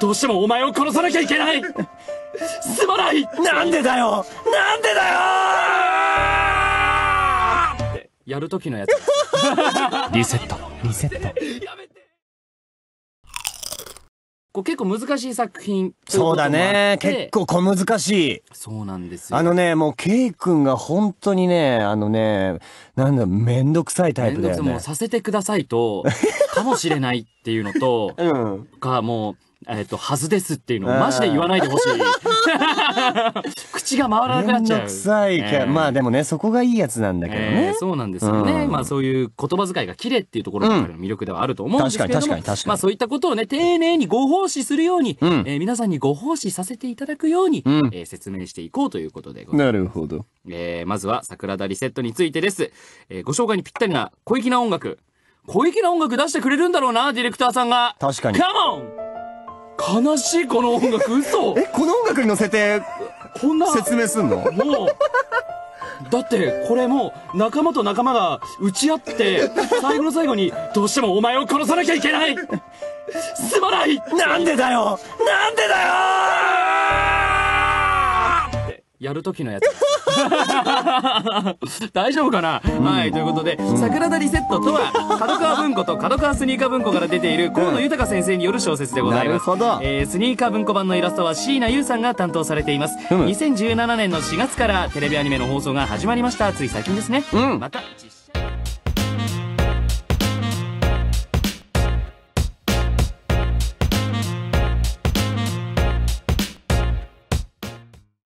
どうしてもお前を殺さなきゃいけないすまないなんでだよなんでだよってやる時のやつ。リセット。リセット。やめてこう結構難しい作品そうだね。結構小難しい。そうなんですよ。あのね、もう、ケイ君が本当にね、あのね、なんだ、めんどくさいタイプだよねめんどくさいもう。させてくださいと、かもしれないっていうのと、うん。か、もう、えっ、と、はずですっていうのをマジで言わないでほしい。口が回らなくなっちゃう。めんどくさいええまあでもね、そこがいいやつなんだけどえねー。そうなんですよね。うんまあそういう言葉遣いが綺麗っていうところの魅力ではあると思うんですけれども、確かに確かに確かにまあそういったことをね、丁寧にご奉仕するように、うんえー皆さんにご奉仕させていただくように、うんえー説明していこうということでございます。なるほど。えーまずは桜田リセットについてです。えーご紹介にぴったりな小粋な音楽。小粋な音楽出してくれるんだろうな、ディレクターさんが。確かにカモン悲しいこの音楽、嘘。え、この音楽に乗せてこんな。説明すんの？もう、だって、これもう、仲間と仲間が打ち合って、最後の最後に、どうしてもお前を殺さなきゃいけない。すまない。なんでだよ。なんでだよやる時のやつ。大丈夫かな、はい、ということで、桜田リセットとは、角川文庫と角川スニーカー文庫から出ている河野豊先生による小説でございます。なるほどえースニーカー文庫版のイラストは椎名優さんが担当されています。うん2017年の4月からテレビアニメの放送が始まりました。つい最近ですね。うんまた、